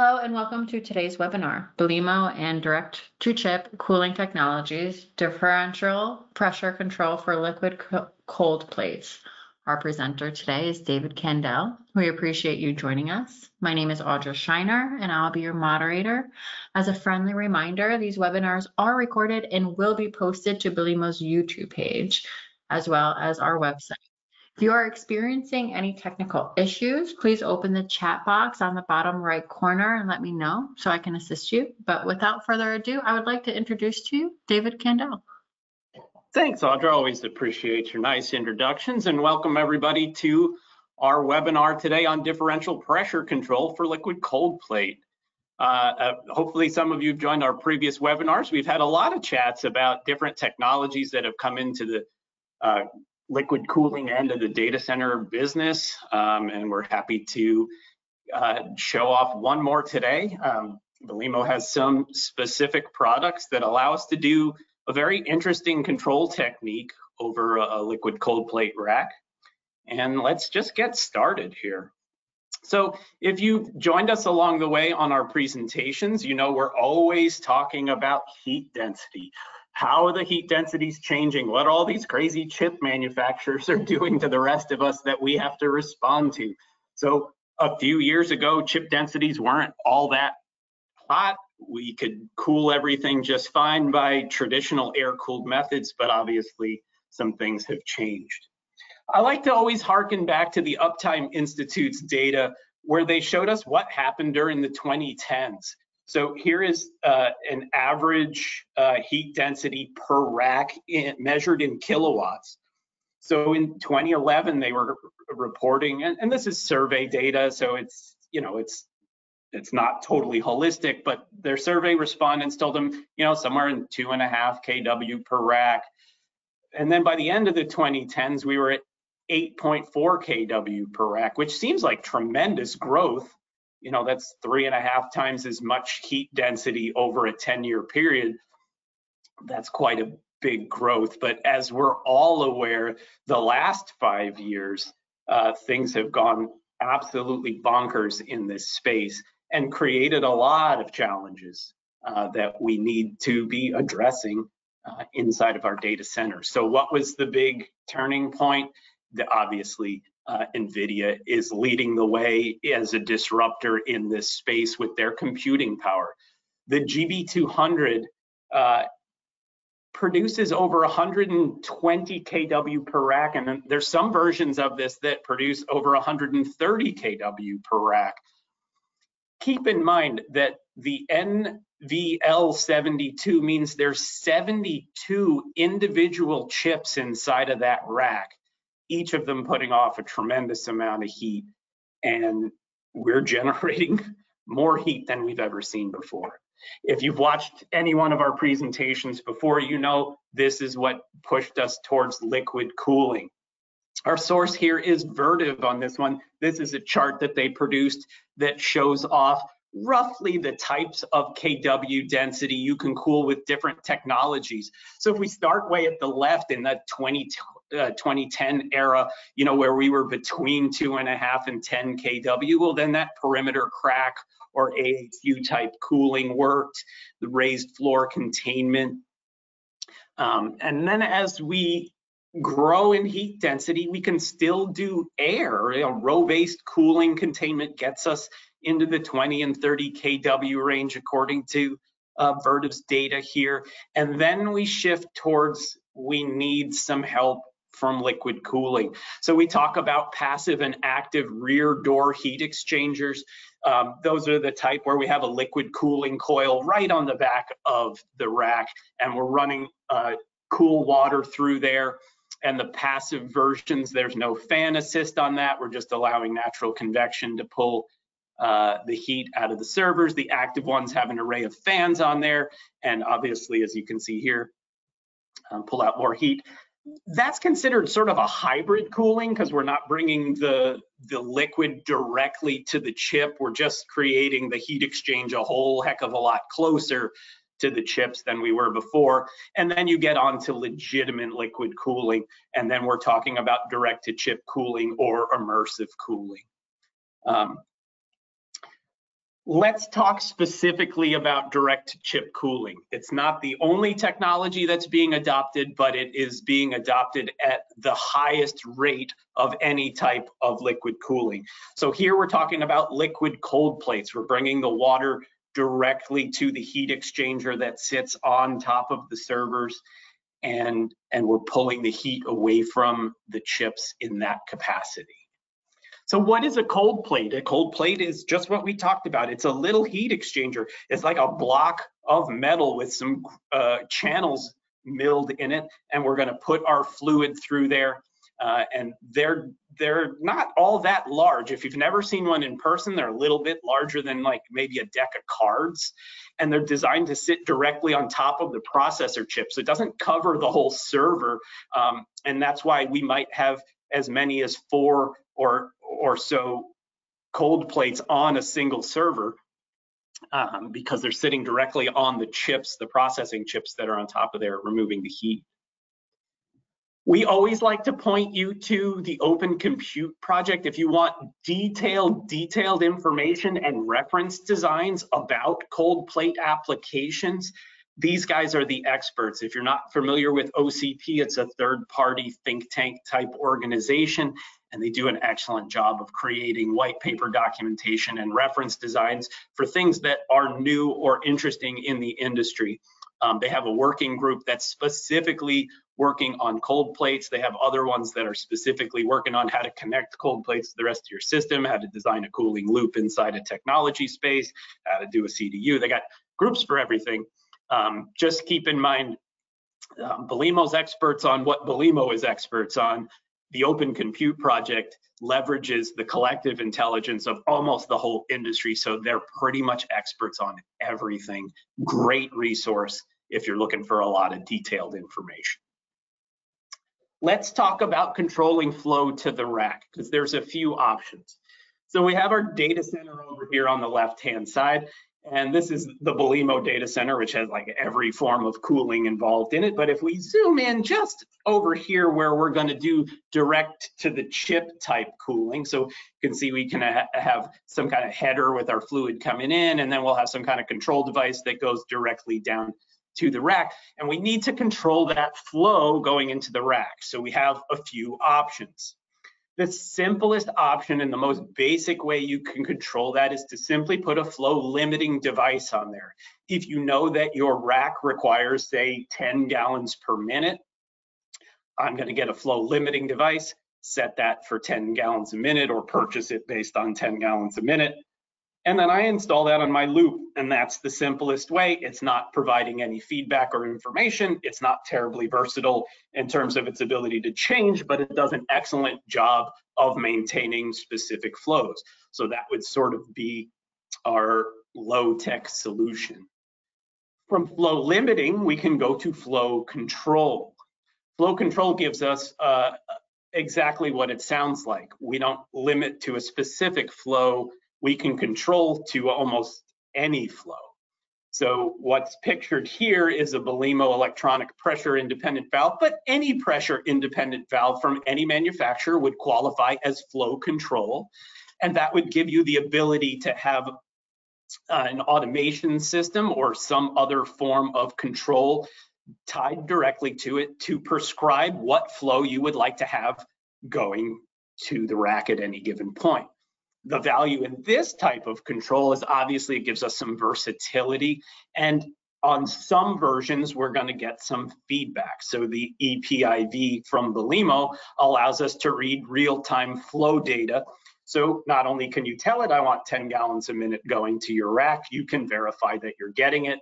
Hello and welcome to today's webinar, BELIMO and direct-to-chip cooling technologies, differential pressure control for liquid cold plates. Our presenter today is David Kandel. We appreciate you joining us. My name is Audra Shiner and I'll be your moderator. As a friendly reminder, these webinars are recorded and will be posted to BELIMO's YouTube page, as well as our website. If you are experiencing any technical issues, please open the chat box on the bottom right corner and let me know so I can assist you. But without further ado, I would like to introduce to you David Kandel. Thanks, Audra. Always appreciate your nice introductions and welcome everybody to our webinar today on differential pressure control for liquid cold plate. Uh, uh, hopefully some of you have joined our previous webinars. We've had a lot of chats about different technologies that have come into the uh, liquid cooling end of the data center business, um, and we're happy to uh, show off one more today. Um, Belimo has some specific products that allow us to do a very interesting control technique over a, a liquid cold plate rack. And let's just get started here. So if you joined us along the way on our presentations, you know we're always talking about heat density how are the heat densities changing, what all these crazy chip manufacturers are doing to the rest of us that we have to respond to. So a few years ago, chip densities weren't all that hot. We could cool everything just fine by traditional air-cooled methods, but obviously some things have changed. I like to always harken back to the Uptime Institute's data where they showed us what happened during the 2010s. So here is uh, an average uh, heat density per rack in, measured in kilowatts. So in 2011, they were reporting, and, and, this is survey data, so it's you know it's it's not totally holistic, but their survey respondents told them you know somewhere in two and a half kW per rack, and then by the end of the 2010s, we were at 8.4 kW per rack, which seems like tremendous growth you know, that's three and a half times as much heat density over a 10 year period. That's quite a big growth. But as we're all aware, the last five years, uh, things have gone absolutely bonkers in this space and created a lot of challenges uh, that we need to be addressing uh, inside of our data centers. So what was the big turning point? The, obviously uh, NVIDIA is leading the way as a disruptor in this space with their computing power. The GB200 uh, produces over 120 kW per rack, and there's some versions of this that produce over 130 kW per rack. Keep in mind that the NVL72 means there's 72 individual chips inside of that rack each of them putting off a tremendous amount of heat and we're generating more heat than we've ever seen before. If you've watched any one of our presentations before, you know this is what pushed us towards liquid cooling. Our source here is Vertiv on this one. This is a chart that they produced that shows off roughly the types of kW density you can cool with different technologies. So if we start way at the left in the 20, uh, 2010 era, you know, where we were between two and a half and 10 kW, well, then that perimeter CRAC or AHU type cooling worked, the raised floor containment. Um, and then as we grow in heat density, we can still do air. You know, row-based cooling containment gets us into the 20 and 30 kW range according to uh, Vertiv's data here. And then we shift towards we need some help from liquid cooling. So we talk about passive and active rear door heat exchangers. Um, those are the type where we have a liquid cooling coil right on the back of the rack and we're running uh, cool water through there. And the passive versions, there's no fan assist on that. We're just allowing natural convection to pull uh, the heat out of the servers. The active ones have an array of fans on there. And obviously, as you can see here, um, pull out more heat that's considered sort of a hybrid cooling because we're not bringing the the liquid directly to the chip. We're just creating the heat exchange a whole heck of a lot closer to the chips than we were before. And then you get on to legitimate liquid cooling. And then we're talking about direct to chip cooling or immersive cooling. Um, Let's talk specifically about direct chip cooling. It's not the only technology that's being adopted, but it is being adopted at the highest rate of any type of liquid cooling. So here we're talking about liquid cold plates. We're bringing the water directly to the heat exchanger that sits on top of the servers and, and we're pulling the heat away from the chips in that capacity. So what is a cold plate? A cold plate is just what we talked about. It's a little heat exchanger. It's like a block of metal with some uh, channels milled in it, and we're going to put our fluid through there. Uh, and they're they're not all that large. If you've never seen one in person, they're a little bit larger than like maybe a deck of cards, and they're designed to sit directly on top of the processor chip. So it doesn't cover the whole server, um, and that's why we might have as many as four or or so cold plates on a single server um, because they're sitting directly on the chips, the processing chips that are on top of there, removing the heat. We always like to point you to the Open Compute project if you want detailed, detailed information and reference designs about cold plate applications. These guys are the experts. If you're not familiar with OCP, it's a third party think tank type organization and they do an excellent job of creating white paper documentation and reference designs for things that are new or interesting in the industry. Um, they have a working group that's specifically working on cold plates. They have other ones that are specifically working on how to connect cold plates to the rest of your system, how to design a cooling loop inside a technology space, how to do a CDU. They got groups for everything. Um, just keep in mind, um, Belimo's experts on what Belimo is experts on, the Open Compute project leverages the collective intelligence of almost the whole industry. So they're pretty much experts on everything. Great resource if you're looking for a lot of detailed information. Let's talk about controlling flow to the rack because there's a few options. So we have our data center over here on the left-hand side. And this is the Belimo data center, which has like every form of cooling involved in it. But if we zoom in just over here where we're going to do direct to the chip type cooling, so you can see we can ha have some kind of header with our fluid coming in, and then we'll have some kind of control device that goes directly down to the rack. And we need to control that flow going into the rack. So we have a few options. The simplest option and the most basic way you can control that is to simply put a flow limiting device on there. If you know that your rack requires, say, 10 gallons per minute, I'm going to get a flow limiting device, set that for 10 gallons a minute or purchase it based on 10 gallons a minute. And then I install that on my loop, and that's the simplest way. It's not providing any feedback or information. It's not terribly versatile in terms of its ability to change, but it does an excellent job of maintaining specific flows. So that would sort of be our low tech solution. From flow limiting, we can go to flow control. Flow control gives us uh, exactly what it sounds like. We don't limit to a specific flow we can control to almost any flow. So what's pictured here is a Belimo electronic pressure independent valve, but any pressure independent valve from any manufacturer would qualify as flow control. And that would give you the ability to have uh, an automation system or some other form of control tied directly to it to prescribe what flow you would like to have going to the rack at any given point the value in this type of control is obviously it gives us some versatility. And on some versions we're going to get some feedback. So the epiv from the belimo allows us to read real-time flow data. So not only can you tell it i want 10 gallons a minute going to your rack you can verify that you're getting it.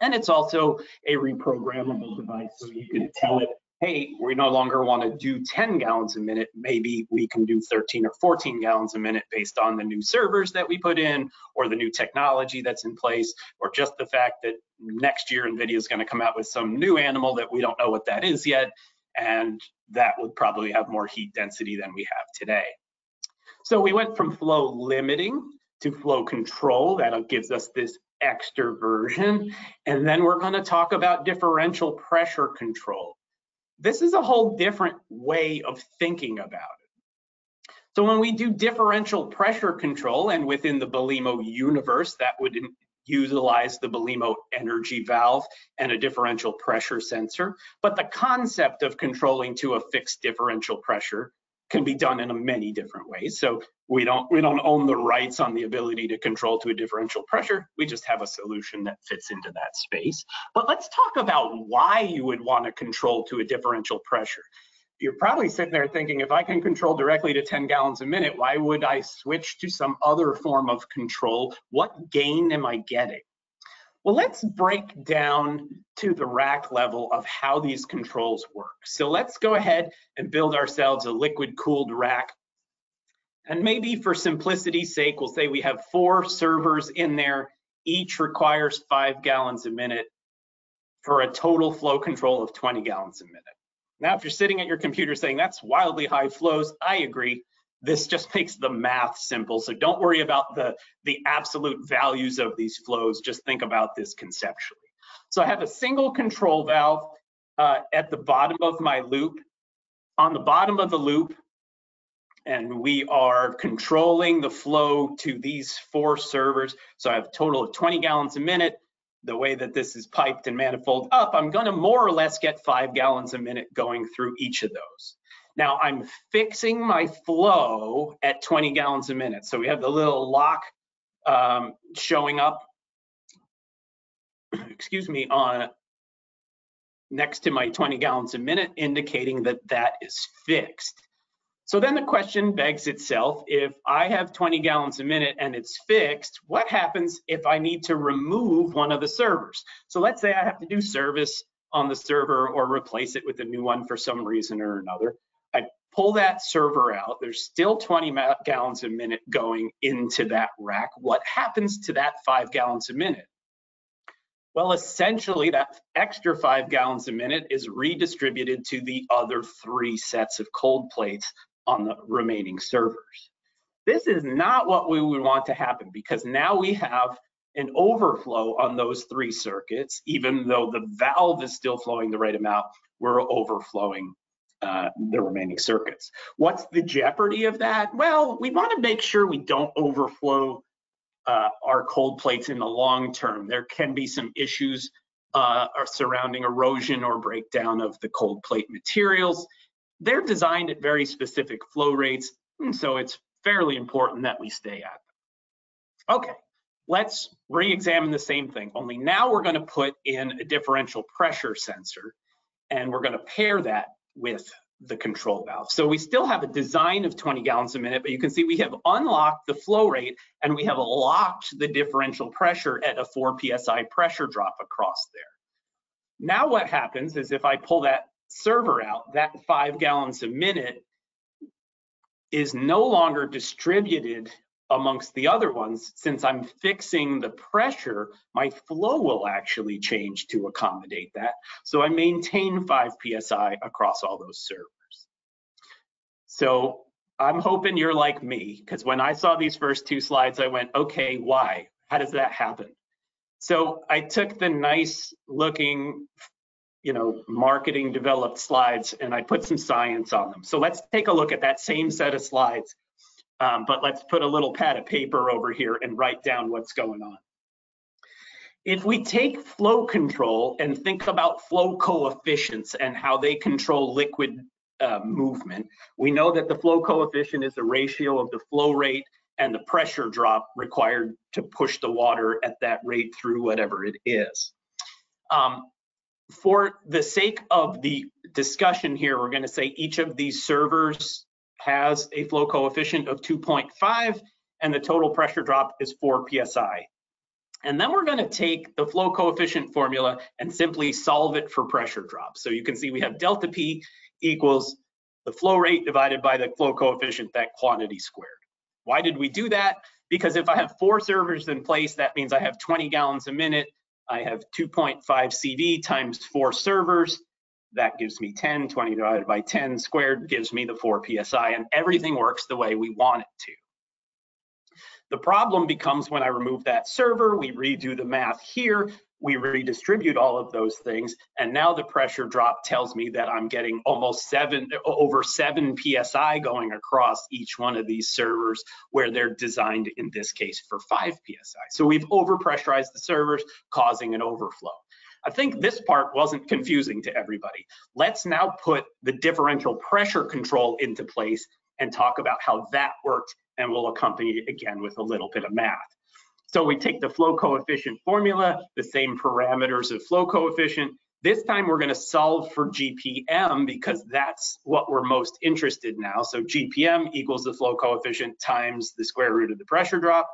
And it's also a reprogrammable device so you can tell it hey, we no longer want to do 10 gallons a minute. Maybe we can do 13 or 14 gallons a minute based on the new servers that we put in or the new technology that's in place, or just the fact that next year NVIDIA is going to come out with some new animal that we don't know what that is yet. And that would probably have more heat density than we have today. So we went from flow limiting to flow control. That gives us this extra version. And then we're going to talk about differential pressure control. This is a whole different way of thinking about it. So when we do differential pressure control and within the Belimo universe, that would utilize the Belimo energy valve and a differential pressure sensor. But the concept of controlling to a fixed differential pressure can be done in a many different ways. So we don't we don't own the rights on the ability to control to a differential pressure. We just have a solution that fits into that space. But let's talk about why you would want to control to a differential pressure. You're probably sitting there thinking, if I can control directly to 10 gallons a minute, why would I switch to some other form of control? What gain am I getting? Well, let's break down to the rack level of how these controls work. So let's go ahead and build ourselves a liquid cooled rack. And maybe for simplicity's sake, we'll say we have four servers in there. Each requires five gallons a minute for a total flow control of 20 gallons a minute. Now, if you're sitting at your computer saying that's wildly high flows, I agree. This just makes the math simple. So don't worry about the, the absolute values of these flows. Just think about this conceptually. So I have a single control valve uh, at the bottom of my loop. On the bottom of the loop, and we are controlling the flow to these four servers. So I have a total of 20 gallons a minute. The way that this is piped and manifold up, I'm gonna more or less get five gallons a minute going through each of those. Now I'm fixing my flow at 20 gallons a minute. So we have the little lock um, showing up, excuse me, on next to my 20 gallons a minute, indicating that that is fixed. So then the question begs itself, if I have 20 gallons a minute and it's fixed, what happens if I need to remove one of the servers? So let's say I have to do service on the server or replace it with a new one for some reason or another. Pull that server out, there's still 20 gallons a minute going into that rack. What happens to that five gallons a minute? Well, essentially that extra five gallons a minute is redistributed to the other three sets of cold plates on the remaining servers. This is not what we would want to happen because now we have an overflow on those three circuits, even though the valve is still flowing the right amount, we're overflowing uh, the remaining circuits. What's the jeopardy of that? Well, we want to make sure we don't overflow uh, our cold plates in the long term. There can be some issues uh, surrounding erosion or breakdown of the cold plate materials. They're designed at very specific flow rates, and so it's fairly important that we stay at them. Okay, let's re-examine the same thing, only now we're going to put in a differential pressure sensor, and we're going to pair that with the control valve. So we still have a design of 20 gallons a minute, but you can see we have unlocked the flow rate and we have locked the differential pressure at a 4 psi pressure drop across there. Now what happens is if I pull that server out, that five gallons a minute is no longer distributed amongst the other ones, since I'm fixing the pressure, my flow will actually change to accommodate that. So I maintain 5 PSI across all those servers. So I'm hoping you're like me, because when I saw these first two slides, I went, okay, why? How does that happen? So I took the nice looking, you know, marketing developed slides and I put some science on them. So let's take a look at that same set of slides um, but let's put a little pad of paper over here and write down what's going on. If we take flow control and think about flow coefficients and how they control liquid uh, movement, we know that the flow coefficient is the ratio of the flow rate and the pressure drop required to push the water at that rate through whatever it is. Um, for the sake of the discussion here, we're going to say each of these servers has a flow coefficient of 2.5 and the total pressure drop is 4 psi. And then we're going to take the flow coefficient formula and simply solve it for pressure drop. So you can see we have delta P equals the flow rate divided by the flow coefficient, that quantity squared. Why did we do that? Because if I have four servers in place, that means I have 20 gallons a minute. I have 2.5 CV times four servers that gives me 10, 20 divided by 10 squared gives me the 4 psi, and everything works the way we want it to. The problem becomes when I remove that server, we redo the math here, we redistribute all of those things and now the pressure drop tells me that i'm getting almost seven over seven psi going across each one of these servers where they're designed in this case for five psi so we've overpressurized the servers causing an overflow I think this part wasn't confusing to everybody. Let's now put the differential pressure control into place and talk about how that worked and we'll accompany it again with a little bit of math. So we take the flow coefficient formula, the same parameters of flow coefficient. This time we're gonna solve for GPM because that's what we're most interested now. So GPM equals the flow coefficient times the square root of the pressure drop.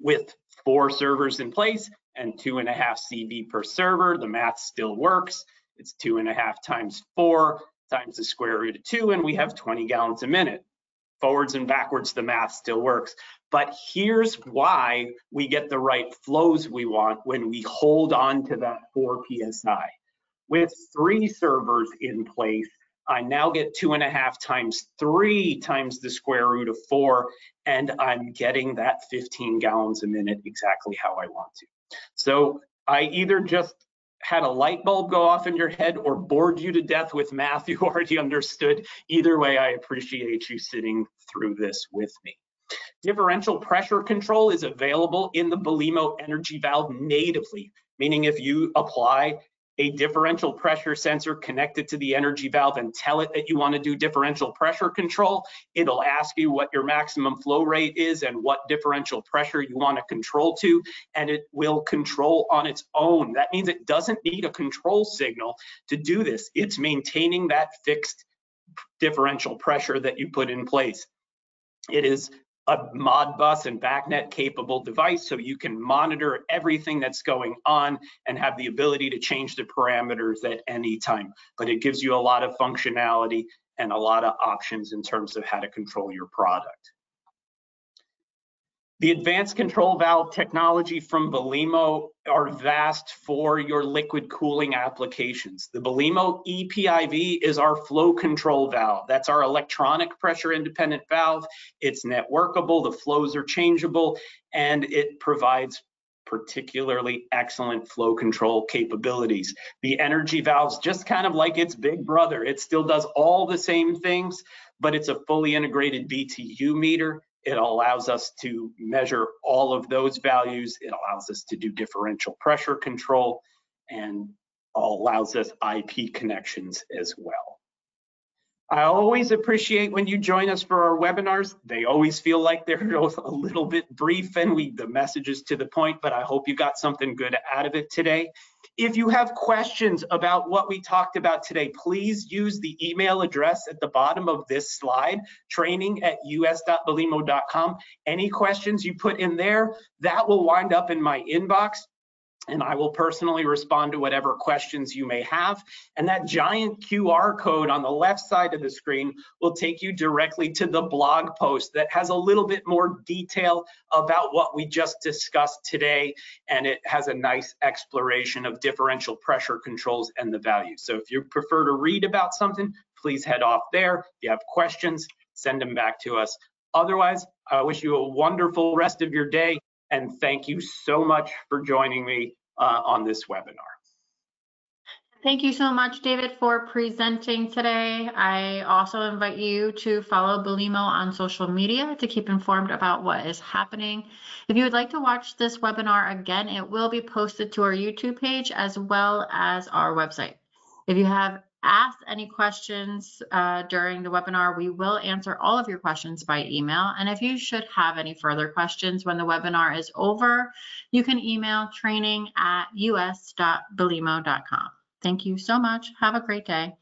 With four servers in place and two and a half CV per server, the math still works. It's two and a half times four times the square root of two, and we have 20 gallons a minute forwards and backwards, the math still works. But here's why we get the right flows we want when we hold on to that 4 PSI. With three servers in place, I now get two and a half times three times the square root of four, and I'm getting that 15 gallons a minute exactly how I want to. So I either just had a light bulb go off in your head or bored you to death with math you already understood. Either way, I appreciate you sitting through this with me. Differential pressure control is available in the Belimo energy valve natively, meaning if you apply a differential pressure sensor connected to the energy valve and tell it that you want to do differential pressure control, it'll ask you what your maximum flow rate is and what differential pressure you want to control to, and it will control on its own. That means it doesn't need a control signal to do this. It's maintaining that fixed differential pressure that you put in place. It is a Modbus and BACnet capable device so you can monitor everything that's going on and have the ability to change the parameters at any time. But it gives you a lot of functionality and a lot of options in terms of how to control your product. The advanced control valve technology from Belimo are vast for your liquid cooling applications. The Belimo EPIV is our flow control valve. That's our electronic pressure independent valve. It's networkable, the flows are changeable, and it provides particularly excellent flow control capabilities. The energy valve's just kind of like its big brother. It still does all the same things, but it's a fully integrated BTU meter. It allows us to measure all of those values. It allows us to do differential pressure control and allows us IP connections as well. I always appreciate when you join us for our webinars. They always feel like they're a little bit brief and we the messages to the point, but I hope you got something good out of it today. If you have questions about what we talked about today, please use the email address at the bottom of this slide, training at us.belimo.com. Any questions you put in there, that will wind up in my inbox and I will personally respond to whatever questions you may have. And that giant QR code on the left side of the screen will take you directly to the blog post that has a little bit more detail about what we just discussed today. And it has a nice exploration of differential pressure controls and the value. So if you prefer to read about something, please head off there. If you have questions, send them back to us. Otherwise, I wish you a wonderful rest of your day and thank you so much for joining me uh, on this webinar. Thank you so much, David, for presenting today. I also invite you to follow Belimo on social media to keep informed about what is happening. If you would like to watch this webinar again, it will be posted to our YouTube page as well as our website. If you have ask any questions uh, during the webinar. We will answer all of your questions by email. And if you should have any further questions when the webinar is over, you can email training at us.belimo.com. Thank you so much. Have a great day.